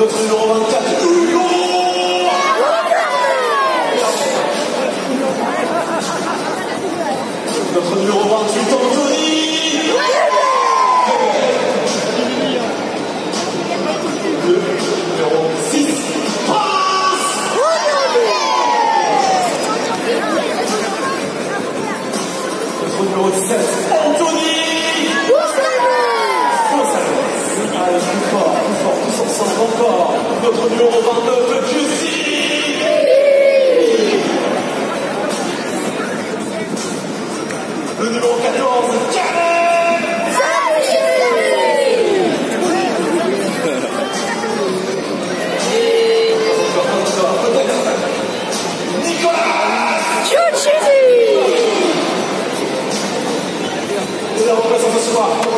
Notre numéro 28 en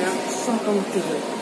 141.